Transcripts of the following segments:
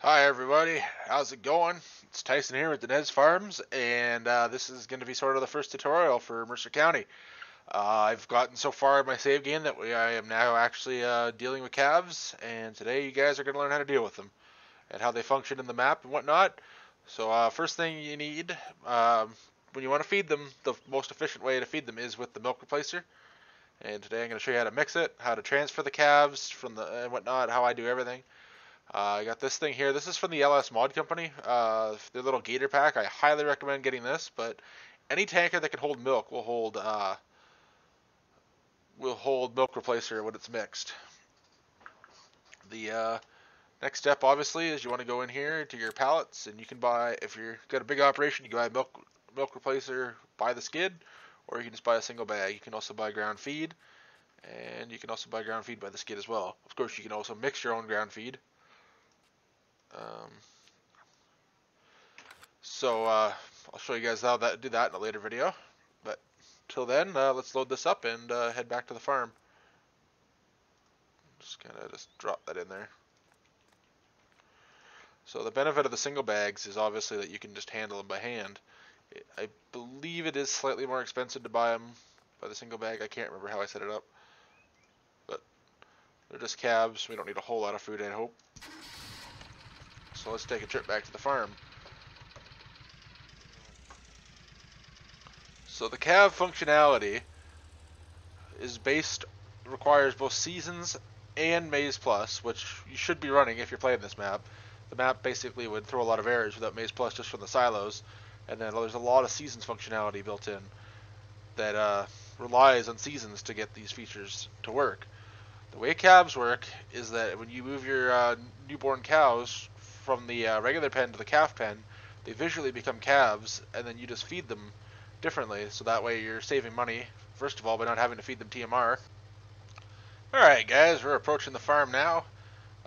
Hi everybody, how's it going? It's Tyson here with Diniz Farms, and uh, this is going to be sort of the first tutorial for Mercer County. Uh, I've gotten so far in my save game that we, I am now actually uh, dealing with calves, and today you guys are going to learn how to deal with them, and how they function in the map and whatnot. So uh, first thing you need, um, when you want to feed them, the most efficient way to feed them is with the milk replacer. And today I'm going to show you how to mix it, how to transfer the calves from the and whatnot, how I do everything. Uh, I got this thing here. This is from the LS Mod Company. Uh, their little Gator pack. I highly recommend getting this. But any tanker that can hold milk will hold uh, will hold milk replacer when it's mixed. The uh, next step, obviously, is you want to go in here to your pallets, and you can buy if you're got a big operation, you can buy milk milk replacer by the skid, or you can just buy a single bag. You can also buy ground feed, and you can also buy ground feed by the skid as well. Of course, you can also mix your own ground feed. Um, so uh, I'll show you guys how that do that in a later video. But till then, uh, let's load this up and uh, head back to the farm. Just kind of just drop that in there. So the benefit of the single bags is obviously that you can just handle them by hand. I believe it is slightly more expensive to buy them by the single bag. I can't remember how I set it up. But they're just calves. We don't need a whole lot of food, I hope. So let's take a trip back to the farm. So the calf functionality is based requires both seasons and Maize Plus, which you should be running if you're playing this map. The map basically would throw a lot of errors without Maize Plus just from the silos, and then there's a lot of seasons functionality built in that uh, relies on seasons to get these features to work. The way calves work is that when you move your uh, newborn cows from the uh, regular pen to the calf pen, they visually become calves, and then you just feed them differently. So that way you're saving money, first of all, by not having to feed them TMR. Alright guys, we're approaching the farm now.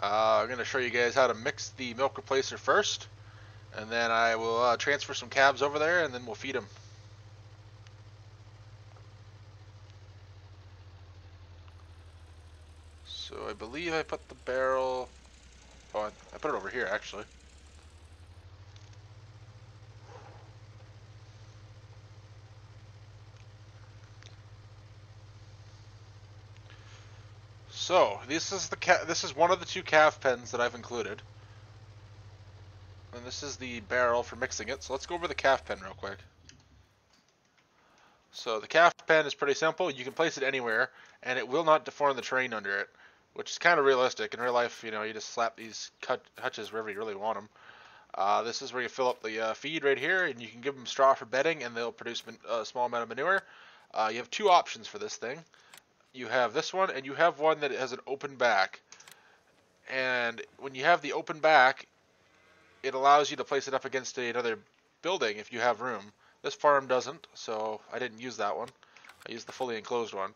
Uh, I'm going to show you guys how to mix the milk replacer first, and then I will uh, transfer some calves over there, and then we'll feed them. So I believe I put the barrel Oh, I, I put it over here, actually. So this is the this is one of the two calf pens that I've included, and this is the barrel for mixing it. So let's go over the calf pen real quick. So the calf pen is pretty simple. You can place it anywhere, and it will not deform the terrain under it which is kind of realistic. In real life, you know, you just slap these cut hutches wherever you really want them. Uh, this is where you fill up the uh, feed right here, and you can give them straw for bedding, and they'll produce a small amount of manure. Uh, you have two options for this thing. You have this one, and you have one that has an open back. And when you have the open back, it allows you to place it up against another building if you have room. This farm doesn't, so I didn't use that one. I used the fully enclosed one.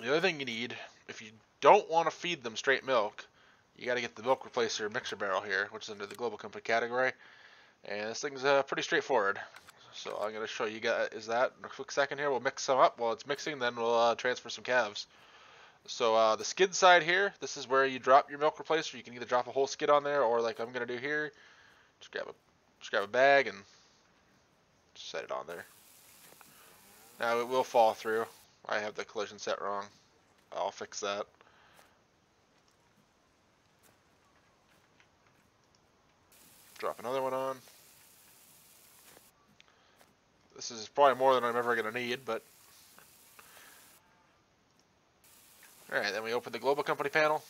The other thing you need, if you don't want to feed them straight milk, you got to get the milk replacer mixer barrel here, which is under the global company category. And this thing's uh, pretty straightforward. So I'm going to show you guys is that in a quick second here. We'll mix some up while it's mixing, then we'll uh, transfer some calves. So uh, the skid side here, this is where you drop your milk replacer. You can either drop a whole skid on there, or like I'm going to do here, just grab a just grab a bag and set it on there. Now it will fall through. I have the collision set wrong. I'll fix that. Drop another one on. This is probably more than I'm ever going to need, but... Alright, then we open the Global Company panel.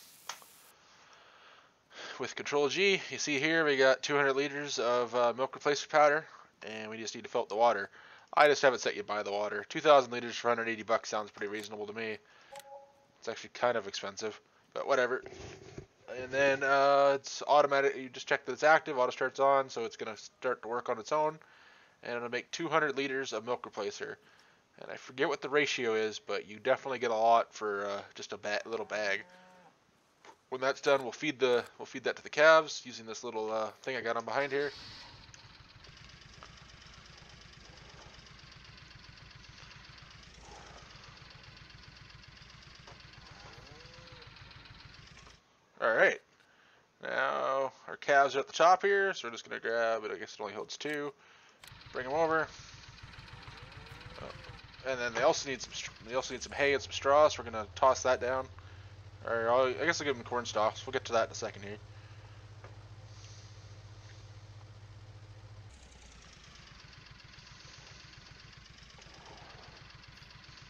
With Control G, you see here we got 200 liters of uh, milk replacer powder, and we just need to fill up the water. I just haven't set you by the water. 2,000 liters for 180 bucks sounds pretty reasonable to me. It's actually kind of expensive, but whatever. And then uh, it's automatic. You just check that it's active. Auto starts on, so it's gonna start to work on its own, and it'll make 200 liters of milk replacer. And I forget what the ratio is, but you definitely get a lot for uh, just a ba little bag. When that's done, we'll feed the we'll feed that to the calves using this little uh, thing I got on behind here. Calves are at the top here, so we're just gonna grab it. I guess it only holds two. Bring them over. Oh. And then they also need some. They also need some hay and some straw, so we're gonna toss that down. Or I'll, I guess I'll give them corn stalks. We'll get to that in a second here.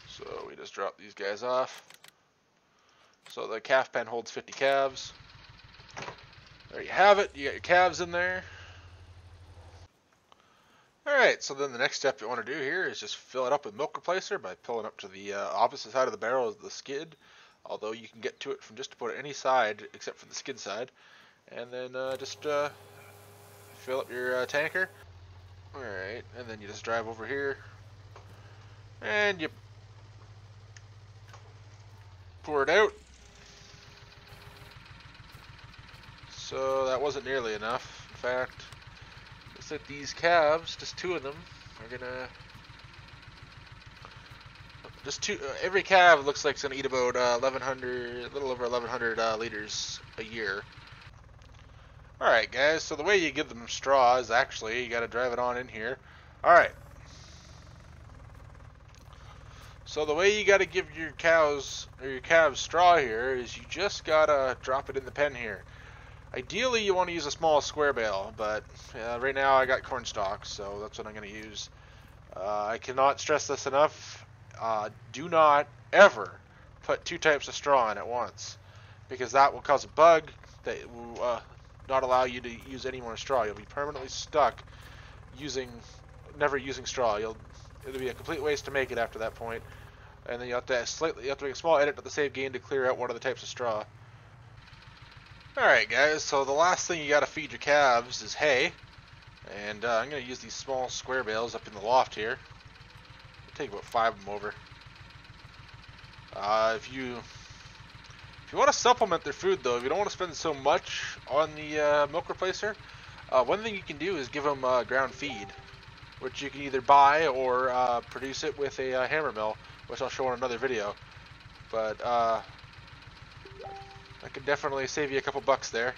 So we just drop these guys off. So the calf pen holds 50 calves. There you have it. You got your calves in there. Alright, so then the next step you want to do here is just fill it up with milk replacer by pulling up to the uh, opposite side of the barrel of the skid. Although you can get to it from just about any side except for the skid side. And then uh, just uh, fill up your uh, tanker. Alright, and then you just drive over here. And you pour it out. So that wasn't nearly enough. In fact, looks like these calves, just two of them, are gonna just two. Uh, every calf looks like it's gonna eat about uh, 1,100, a little over 1,100 uh, liters a year. All right, guys. So the way you give them straw is actually you got to drive it on in here. All right. So the way you got to give your cows or your calves straw here is you just gotta drop it in the pen here. Ideally, you want to use a small square bale, but uh, right now I got corn stalks, so that's what I'm going to use. Uh, I cannot stress this enough. Uh, do not ever put two types of straw in at once, because that will cause a bug that will uh, not allow you to use any more straw. You'll be permanently stuck using, never using straw. You'll, it'll be a complete waste to make it after that point. and then you have to slightly, you have to make a small edit to the save game to clear out one of the types of straw. Alright guys, so the last thing you gotta feed your calves is hay. And uh, I'm gonna use these small square bales up in the loft here. Take about five of them over. Uh, if you if you want to supplement their food though, if you don't want to spend so much on the uh, milk replacer, uh, one thing you can do is give them uh, ground feed, which you can either buy or uh, produce it with a hammer mill, which I'll show in another video. But could definitely save you a couple bucks there.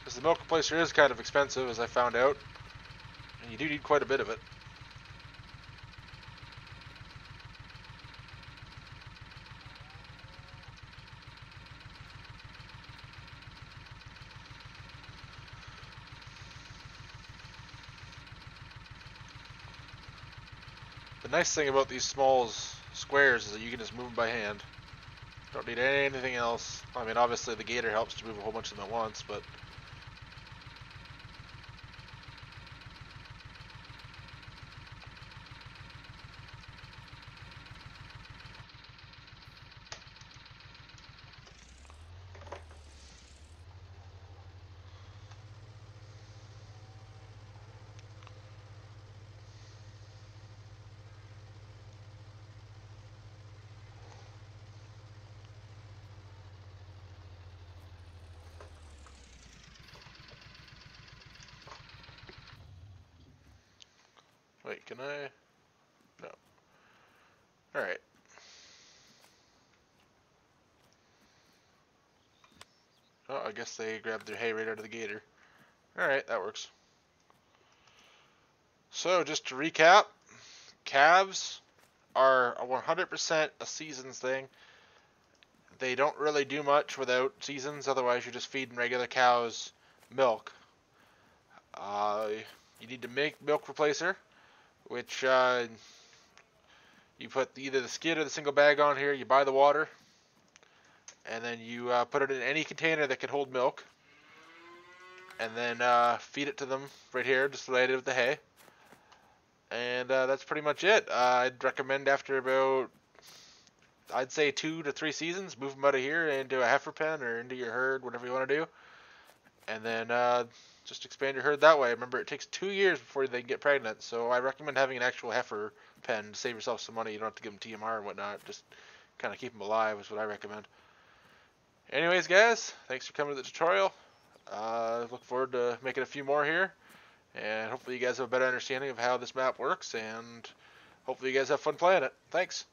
Because the milk replacer is kind of expensive, as I found out. And you do need quite a bit of it. The nice thing about these small squares is that you can just move them by hand. Don't need anything else. I mean, obviously the gator helps to move a whole bunch of them at once, but... Wait, can I? No. Alright. Oh, I guess they grabbed their hay right out of the gator. Alright, that works. So, just to recap, calves are 100% a seasons thing. They don't really do much without seasons, otherwise you're just feeding regular cows milk. Uh, you need to make milk replacer which uh, you put either the skid or the single bag on here. You buy the water, and then you uh, put it in any container that can hold milk, and then uh, feed it to them right here, just like I did with the hay. And uh, that's pretty much it. I'd recommend after about, I'd say two to three seasons, move them out of here into a heifer pen or into your herd, whatever you want to do. And then uh, just expand your herd that way. Remember, it takes two years before they get pregnant, so I recommend having an actual heifer pen to save yourself some money. You don't have to give them TMR and whatnot. Just kind of keep them alive is what I recommend. Anyways, guys, thanks for coming to the tutorial. Uh, look forward to making a few more here, and hopefully you guys have a better understanding of how this map works, and hopefully you guys have fun playing it. Thanks.